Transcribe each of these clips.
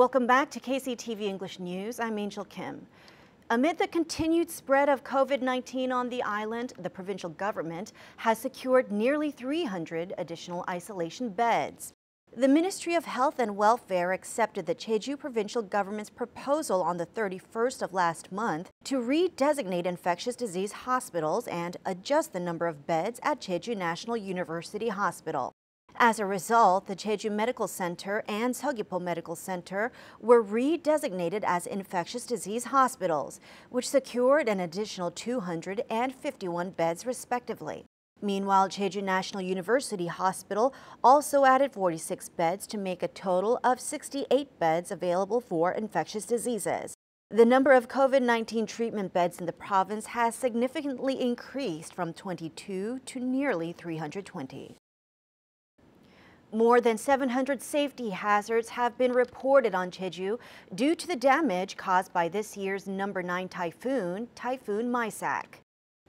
Welcome back to KCTV English News. I'm Angel Kim. Amid the continued spread of COVID-19 on the island, the provincial government has secured nearly 300 additional isolation beds. The Ministry of Health and Welfare accepted the Jeju provincial government's proposal on the 31st of last month to redesignate infectious disease hospitals and adjust the number of beds at Jeju National University Hospital. As a result, the Jeju Medical Center and Seogwipo Medical Center were redesignated as infectious disease hospitals, which secured an additional 251 beds respectively. Meanwhile, Jeju National University Hospital also added 46 beds to make a total of 68 beds available for infectious diseases. The number of COVID-19 treatment beds in the province has significantly increased from 22 to nearly 320. More than 700 safety hazards have been reported on Jeju due to the damage caused by this year's number 9 typhoon, Typhoon Maisak.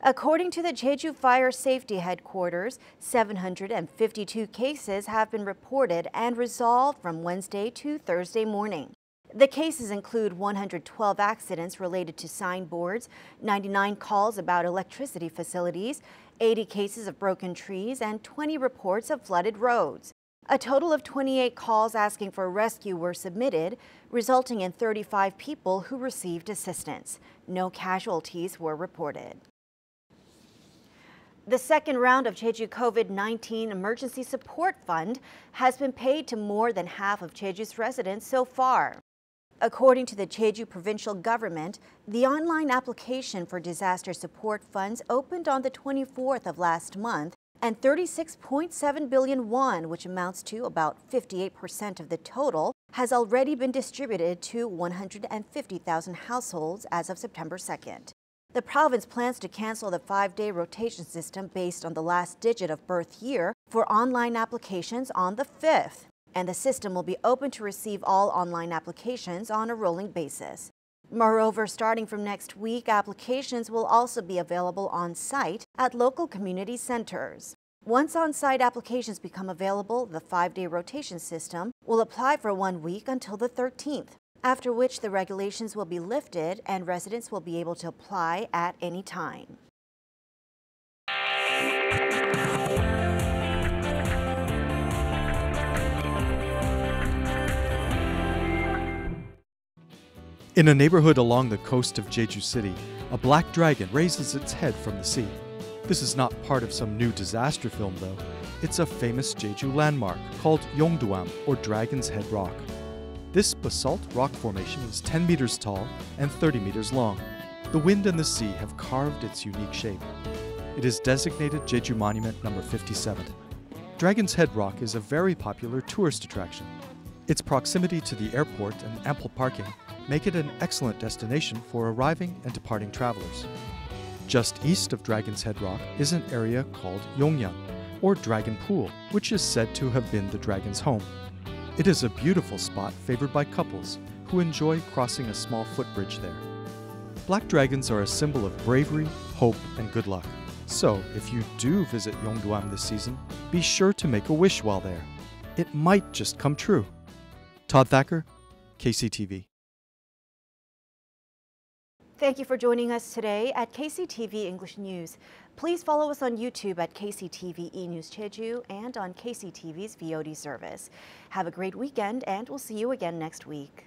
According to the Jeju Fire Safety Headquarters, 752 cases have been reported and resolved from Wednesday to Thursday morning. The cases include 112 accidents related to signboards, 99 calls about electricity facilities, 80 cases of broken trees, and 20 reports of flooded roads. A total of 28 calls asking for rescue were submitted, resulting in 35 people who received assistance. No casualties were reported. The second round of Jeju COVID-19 Emergency Support Fund has been paid to more than half of Jeju's residents so far. According to the Jeju provincial government, the online application for disaster support funds opened on the 24th of last month and 36.7 billion won, which amounts to about 58% of the total, has already been distributed to 150,000 households as of September 2nd. The province plans to cancel the five-day rotation system based on the last digit of birth year for online applications on the 5th, and the system will be open to receive all online applications on a rolling basis. Moreover, starting from next week, applications will also be available on site at local community centers. Once on site applications become available, the five day rotation system will apply for one week until the 13th after which the regulations will be lifted and residents will be able to apply at any time. In a neighborhood along the coast of Jeju City, a black dragon raises its head from the sea. This is not part of some new disaster film, though. It's a famous Jeju landmark called Yongduam, or Dragon's Head Rock. This basalt rock formation is 10 meters tall and 30 meters long. The wind and the sea have carved its unique shape. It is designated Jeju Monument number 57. Dragon's Head Rock is a very popular tourist attraction. Its proximity to the airport and ample parking make it an excellent destination for arriving and departing travelers. Just east of Dragon's Head Rock is an area called Yongyeon, or Dragon Pool, which is said to have been the dragon's home. It is a beautiful spot favored by couples who enjoy crossing a small footbridge there. Black dragons are a symbol of bravery, hope, and good luck. So, if you do visit Yongduam this season, be sure to make a wish while there. It might just come true. Todd Thacker, KCTV. Thank you for joining us today at KCTV English News. Please follow us on YouTube at KCTV E News Jeju and on KCTV's VOD service. Have a great weekend and we'll see you again next week.